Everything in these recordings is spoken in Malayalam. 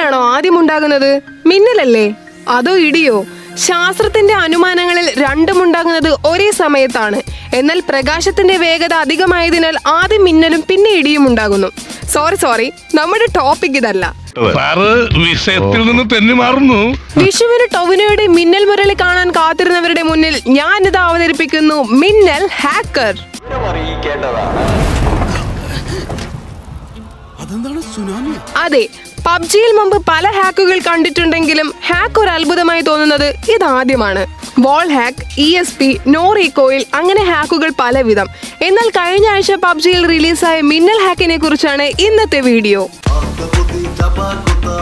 മിന്നലാണോ ആദ്യം ഉണ്ടാകുന്നത്? മിന്നലല്ലേ? അതോ ഇടിയോ? ശാസ്ത്രത്തിന്റെ അനുമാനങ്ങളിൽ രണ്ടും ഉണ്ടാകുന്നത് ഒരേ സമയത്താണ്. എന്നാൽ പ്രകാശത്തിന്റെ വേഗത അധികമായതിനാൽ ആദ്യം മിന്നലും പിന്നെ ഇടിയും ഉണ്ടാകുന്നു. സോറി സോറി നമ്മുടെ ടോപ്പിക് ഇതല്ല. വിഷയത്തിൽ നിന്ന് തെന്നി മാറുന്നു. വിഷുവിന് ടൊവിനോയുടെ മിന്നൽ മുരളി കാണാൻ കാത്തിരുന്നവരുടെ മുന്നിൽ ഞാൻ ഇത് അവതരിപ്പിക്കുന്നു. മിന്നൽ ഹാക്കർ അതെന്താണ് സുനാമി അതെ പബ്ജിയിൽ മുമ്പ് പല ഹാക്കുകൾ കണ്ടിട്ടുണ്ടെങ്കിലും ഹാക്ക് ഒരു അത്ഭുതമായി തോന്നുന്നത് ഇതാദ്യമാണ്. Wall hack E S P no recoil അങ്ങനെ ഹാക്കുകൾ പലവിധം. എന്നാൽ കഴിഞ്ഞ ആഴ്ച പബ്ജിയിൽ റിലീസായ മിന്നൽ ഹാക്കിനെ കുറിച്ചാണ് ഇന്നത്തെ വീഡിയോ. സത്തു tapakuta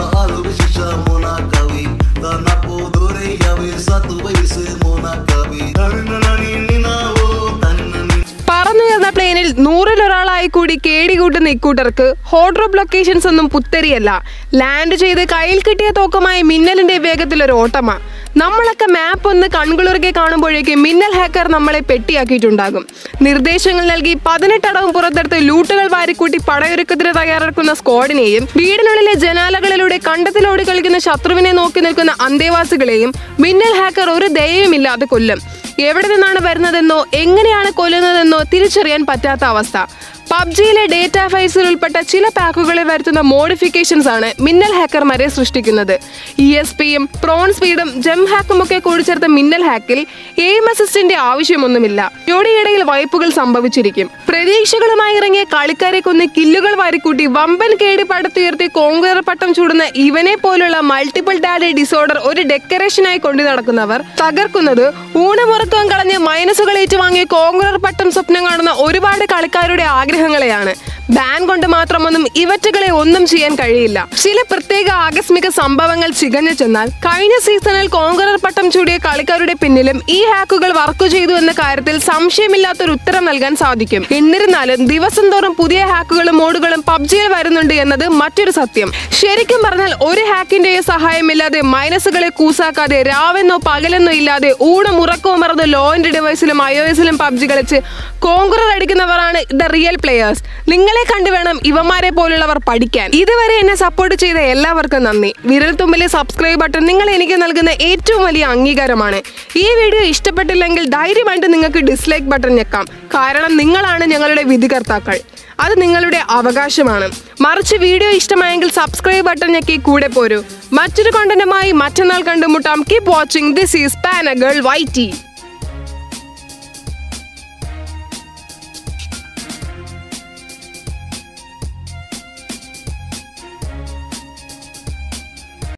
കൂടി കേടികൂട്ടുന്ന ഇക്കൂട്ടർക്ക് ഹോട്ട്രോപ്പ് ലൊക്കേഷൻസ് ഒന്നും പുത്തരിയല്ല. ലാൻഡ് ചെയ്ത് കയ്യിൽ കിട്ടിയ തോക്കമായ മിന്നലിന്റെ വേഗത്തിൽ ഒരു ഓട്ടമാ. നമ്മളൊക്കെ മാപ്പ് ഒന്ന് കൺകുളിർക്കെ കാണുമ്പോഴേക്ക് മിന്നൽ ഹാക്കർ നമ്മളെ പെട്ടിയാക്കിയിട്ടുണ്ടാകും. നിർദ്ദേശങ്ങൾ നൽകി പതിനെട്ടടവും പുറത്തെടുത്ത് ലൂട്ടുകൾ വാരിക്കൂട്ടി പടയൊരുക്കത്തിന് തയ്യാറെടുക്കുന്ന സ്ക്വാഡിനെയും വീടിനുള്ളിലെ ജനാലകളിലൂടെ കണ്ടത്തിലോടി കളിക്കുന്ന ശത്രുവിനെ നോക്കി നിൽക്കുന്ന അന്തേവാസികളെയും മിന്നൽ ഹാക്കർ ഒരു ദയവുമില്ലാതെ കൊല്ലും. എവിടെ നിന്നാണ് വരുന്നതെന്നോ എങ്ങനെയാണ് കൊല്ലുന്നതെന്നോ തിരിച്ചറിയാൻ പറ്റാത്ത അവസ്ഥ. പബ്ജിയിലെ ഡേറ്റ ഫൈസിൽ ഉൾപ്പെട്ട ചില പാക്കുകളിൽ വരുത്തുന്ന മോഡിഫിക്കേഷൻസ് ആണ് മിന്നൽ ഹാക്കർമാരെ സൃഷ്ടിക്കുന്നത്. ഇ എസ് പിയും പ്രോൺ സ്പീഡും ജം ഹാക്കും ഒക്കെ കൂടിച്ചേർത്ത മിന്നൽ ഹാക്കിൽ എയിം അസിസ്റ്റിന്റെ ആവശ്യമൊന്നുമില്ല. ഞൊടിയിടയിൽ വൈപ്പുകൾ സംഭവിച്ചിരിക്കും. പ്രതീക്ഷകളുമായി ഇറങ്ങിയ കളിക്കാരെ കൊന്ന് കില്ലുകൾ വാരിക്കൂട്ടി വമ്പൻ കേടി പടുത്തുയർത്തി കോൺഗ്രർ പട്ടം ചൂടുന്ന ഇവനെ പോലുള്ള മൾട്ടിപ്പിൾ ഡാഡി ഡിസോർഡർ ഒരു ഡെക്കറേഷനായി കൊണ്ടു നടക്കുന്നവർ തകർക്കുന്നത് ഊണമുറക്കം കളഞ്ഞ് മൈനസുകൾ ഏറ്റുവാങ്ങിയ കോൺഗ്രർ പട്ടം സ്വപ്നം കാണുന്ന ഒരുപാട് കളിക്കാരുടെ ആഗ്രഹങ്ങളെയാണ് ബാൻ കൊണ്ട് മാത്രമൊന്നും ഇവറ്റുകളെ ഒന്നും ചെയ്യാൻ കഴിയില്ല. ചില പ്രത്യേക ആകസ്മിക സംഭവങ്ങൾ ചികഞ്ഞു ചെന്നാൽ കഴിഞ്ഞ സീസണിൽ കോൺഗ്രർ പട്ടം ചൂടിയ കളിക്കാരുടെ പിന്നിലും ഈ ഹാക്കുകൾ വർക്ക് ചെയ്തു എന്ന കാര്യത്തിൽ സംശയമില്ലാത്തൊരു ഉത്തരം നൽകാൻ സാധിക്കും. എന്നിരുന്നാലും ദിവസം തോറും പുതിയ ഹാക്കുകളും മോഡുകളും പബ്ജിയിൽ വരുന്നുണ്ട് എന്നത് മറ്റൊരു സത്യം. ശരിക്കും പറഞ്ഞാൽ ഒരു ഹാക്കിന്റെയോ സഹായമില്ലാതെ മൈനസുകളെ കൂസാക്കാതെ രാവെന്നോ പകലെന്നോ ഇല്ലാതെ ഊണും ഉറക്കവും മറന്ന് ലോ ആൻഡ് ഡിവൈസിലും ഐ എസിലും പബ്ജി കളിച്ച് കോൺഗ്രർ അടിക്കുന്നവരാണ് ദ റിയൽ പ്ലെയേഴ്സ് നിങ്ങളെ കണ്ടു വേണം ഇവന്മാരെ പോലുള്ളവർ പഠിക്കാൻ. ഇതുവരെ എന്നെ സപ്പോർട്ട് ചെയ്ത എല്ലാവർക്കും നന്ദി. വിരൽ തുമ്പിലെ സബ്സ്ക്രൈബ് ബട്ടൺ നിങ്ങൾ എനിക്ക് നൽകുന്ന ഏറ്റവും വലിയ അംഗീകാരമാണ്. ഈ വീഡിയോ ഇഷ്ടപ്പെട്ടില്ലെങ്കിൽ ധൈര്യമായിട്ട് നിങ്ങൾക്ക് ഡിസ്ലൈക്ക് ബട്ടൺ ഞെക്കാം. കാരണം നിങ്ങളാണ് ഞങ്ങളുടെ വിധികർത്താക്കൾ. അത് നിങ്ങളുടെ അവകാശമാണ്. മറിച്ച് വീഡിയോ ഇഷ്ടമായെങ്കിൽ സബ്സ്ക്രൈബ് ബട്ടൺ ഞെക്കി കൂടെ പോരൂ. മറ്റൊരു കണ്ടന്റുമായി മറ്റന്നാൾ കണ്ടുമുട്ടാം. കീപ് വാച്ചിങ് ദിസ് ഈസ് പാനഗൾ വൈ ടി